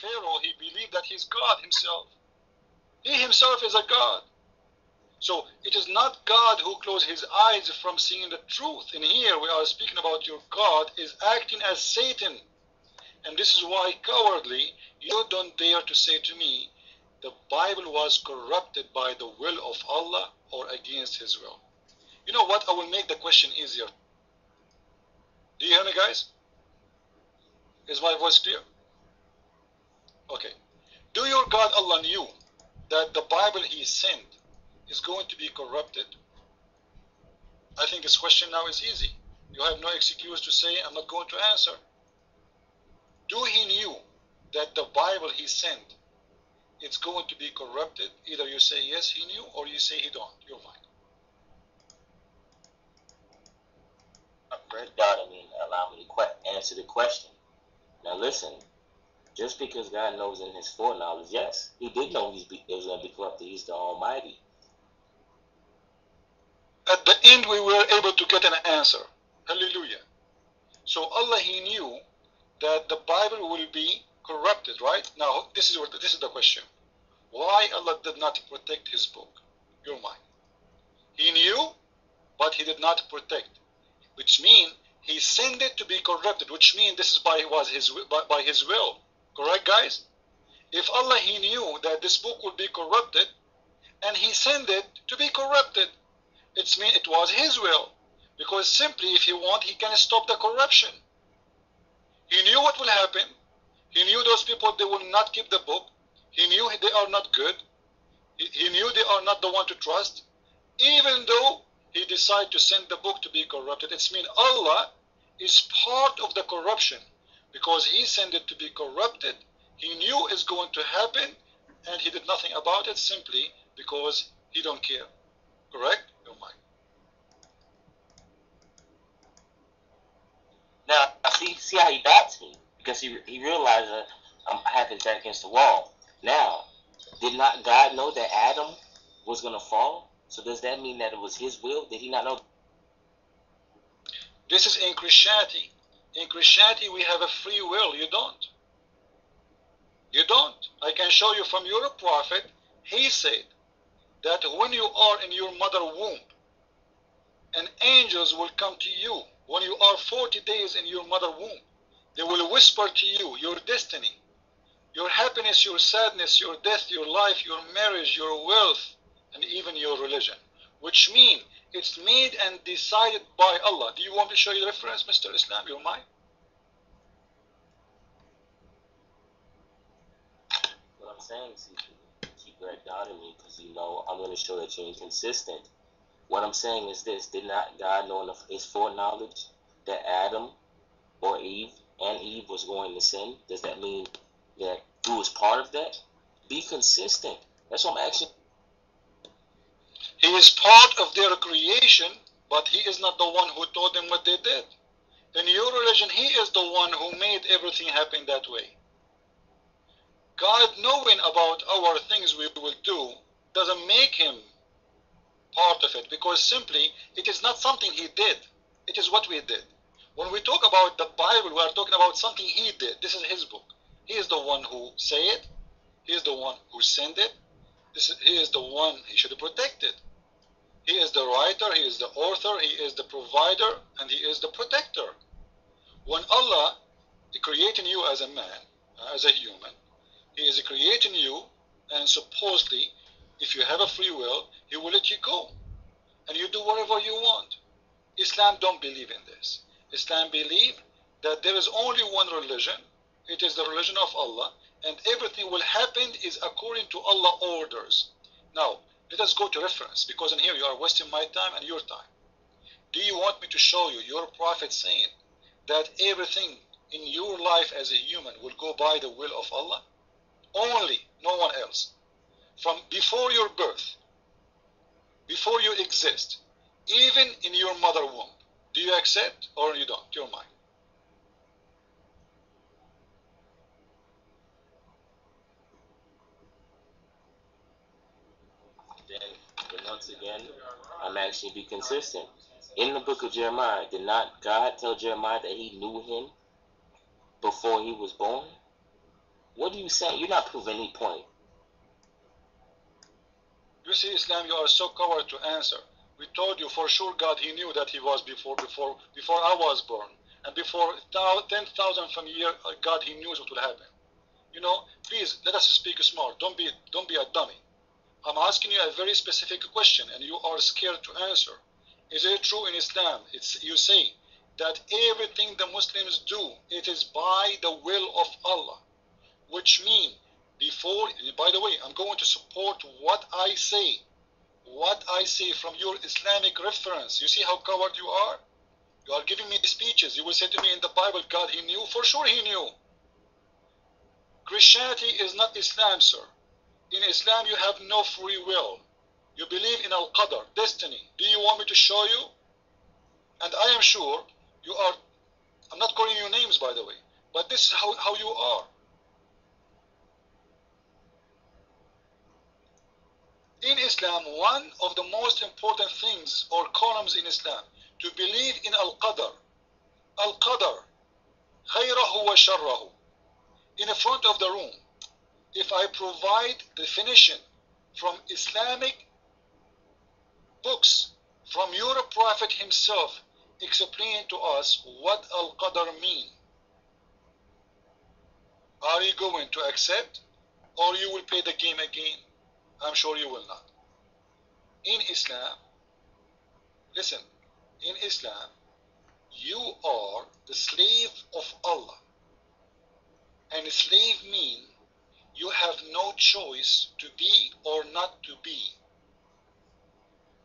Pharaoh, he believed that he's God himself. He himself is a God. So it is not God who closed his eyes from seeing the truth. And here we are speaking about your God is acting as Satan. And this is why cowardly you don't dare to say to me the Bible was corrupted by the will of Allah or against his will. You know what? I will make the question easier. Do you hear me guys? Is my voice clear? Okay. Do your God Allah knew that the Bible he sent is going to be corrupted? I think this question now is easy. You have no excuse to say, I'm not going to answer. Do he knew that the Bible he sent it's going to be corrupted? Either you say yes, he knew, or you say he don't. You're fine. First, God, I mean, allow me to answer the question. Now, listen, just because God knows in His foreknowledge, yes, He did know He's be, was going to be corrupted. He's the Almighty at the end we were able to get an answer. Hallelujah. So Allah He knew that the Bible will be corrupted, right? Now this is what this is the question. Why Allah did not protect His book? Your mind. He knew, but He did not protect, which means He sent it to be corrupted, which means this is by was His by, by His will. Correct, guys? If Allah He knew that this book would be corrupted, and He sent it to be corrupted, it's mean it was his will. Because simply if he want, he can stop the corruption. He knew what will happen. He knew those people, they will not keep the book. He knew they are not good. He, knew they are not the one to trust. Even though he decided to send the book to be corrupted, it's mean Allah is part of the corruption because he sent it to be corrupted. He knew it's going to happen and he did nothing about it simply because he don't care. Correct? No mind. Now, see, see how he bats me because he he realized that I'm, his back against the wall. Now, did not God know that Adam was gonna fall? So does that mean that it was His will? Did He not know? This is in Christianity. In Christianity, we have a free will. You don't. You don't. I can show you from your prophet. He said that when you are in your mother womb, and angels will come to you when you are 40 days in your mother womb. They will whisper to you your destiny, your happiness, your sadness, your death, your life, your marriage, your wealth, and even your religion. Which mean it's made and decided by Allah. Do you want me to show you the reference, Mr. Islam? Your mind? What I'm saying is keep that down in me because you know I'm going to show that you're inconsistent what I'm saying is this: Did not God know enough His foreknowledge that Adam or Eve and Eve was going to sin? Does that mean that He was part of that? Be consistent. That's what I'm asking. He is part of their creation, but He is not the one who told them what they did. In your religion, He is the one who made everything happen that way. God knowing about our things we will do doesn't make Him part of it because simply it is not something he did. It is what we did. When we talk about the Bible, we are talking about something he did. This is his book. He is the one who said it. He is the one who sent it. He is the one he should protect it. He is the writer, he is the author, he is the provider, and he is the protector. When Allah is creating you as a man, uh, as a human, he is creating you and supposedly if you have a free will, he will let you go. And you do whatever you want. Islam don't believe in this. Islam believe that there is only one religion. It is the religion of Allah. And everything will happen is according to Allah orders. Now, let us go to reference because in here you are wasting my time and your time. Do you want me to show you your prophet saying that everything in your life as a human will go by the will of Allah? Only, no one else from before your birth, before you exist, even in your mother womb. Do you accept or you don't? Your mind. Once again, I'm actually be consistent. In the book of Jeremiah, did not God tell Jeremiah that he knew him before he was born? What are you saying? You're not proving any point. You see, Islam, you are so coward to answer. We told you for sure God, He knew that He was before, before, before I was born, and before ten thousand from year, uh, God, He knew what will happen. You know, please let us speak smart. Don't be, don't be a dummy. I'm asking you a very specific question, and you are scared to answer. Is it true in Islam? It's you say that everything the Muslims do, it is by the will of Allah, which means before, by the way, I'm going to support what I say. What I say from your Islamic reference. You see how coward you are? You are giving me speeches. You will say to me in the Bible, God, He knew. For sure He knew. Christianity is not Islam, sir. In Islam, you have no free will. You believe in Al-Qadr, destiny. Do you want me to show you? And I am sure you are, I'm not calling you names, by the way, but this is how, how you are. in Islam, one of the most important things or columns in Islam, to believe in Al-Qadr. Al-Qadr, khayrahu wa sharrahu. In the front of the room, if I provide definition from Islamic books, from your Prophet himself, explain to us what Al-Qadr mean. Are you going to accept or you will play the game again? I'm sure you will not. In Islam, listen, in Islam, you are the slave of Allah. And slave mean you have no choice to be or not to be.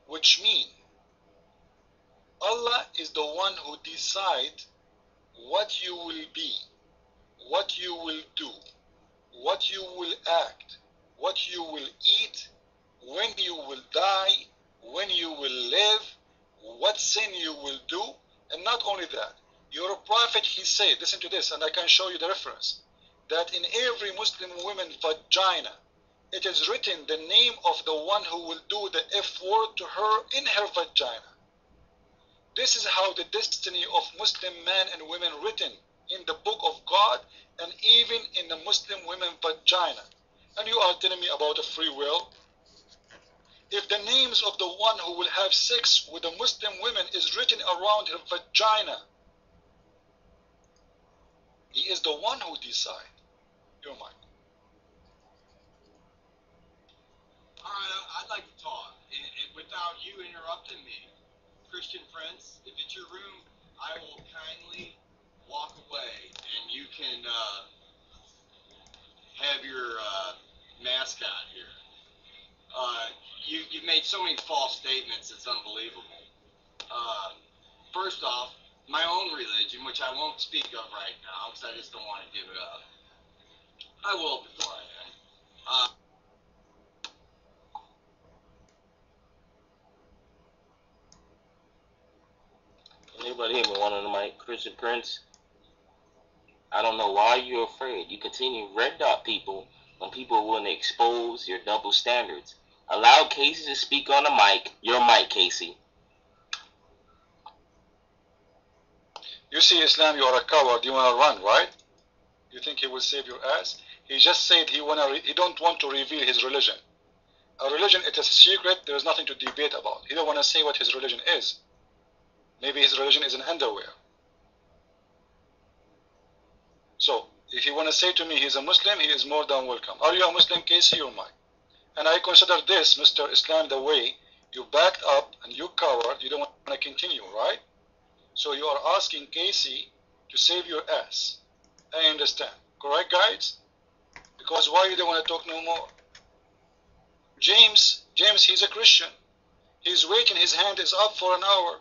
Which mean Allah is the one who decide what you will be, what you will do, what you will act, what you will eat, when you will die, when you will live, what sin you will do, and not only that, your prophet, he said, listen to this, and I can show you the reference, that in every Muslim woman vagina, it is written the name of the one who will do the F word to her in her vagina. This is how the destiny of Muslim men and women written in the book of God and even in the Muslim women vagina and you are telling me about a free will? If the names of the one who will have sex with the Muslim woman is written around her vagina, he is the one who decide. Your mind. All right, I'd like to talk, and, and without you interrupting me, Christian friends, if it's your room, I will kindly walk away, and you can uh, have your uh, mascot here. Uh, you, you've made so many false statements, it's unbelievable. Uh, first off, my own religion, which I won't speak of right now because I just don't want to give it up. I will before I end. Uh, Anybody hear me? One on the mic, Christian Prince. I don't know why you're afraid. You continue red dot people when people are willing to expose your double standards. Allow Casey to speak on the mic. Your mic, Casey. You see, Islam, you are a coward. You want to run, right? You think he will save your ass? He just said he wanna. he don't want to reveal his religion. A religion, it is a secret. There is nothing to debate about. He don't want to say what his religion is. Maybe his religion is an underwear. So, if you want to say to me he's a Muslim, he is more than welcome. Are you a Muslim, Casey, or mine? And I consider this, Mr. Islam, the way you backed up and you covered, you don't want to continue, right? So you are asking Casey to save your ass. I understand. Correct, guys? Because why you don't want to talk no more? James, James, he's a Christian. He's waiting, his hand is up for an hour.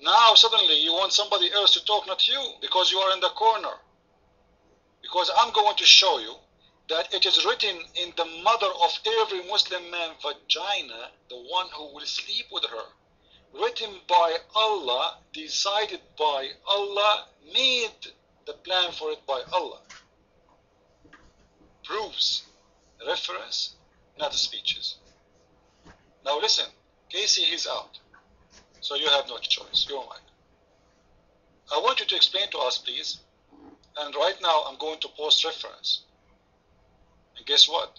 Now suddenly you want somebody else to talk, not you, because you are in the corner. Because I'm going to show you that it is written in the mother of every Muslim man vagina, the one who will sleep with her. Written by Allah, decided by Allah, made the plan for it by Allah. Proofs, reference, not speeches. Now listen, Casey, he's out. So you have no choice. You're mine. I want you to explain to us, please, And right now, I'm going to post reference. And guess what?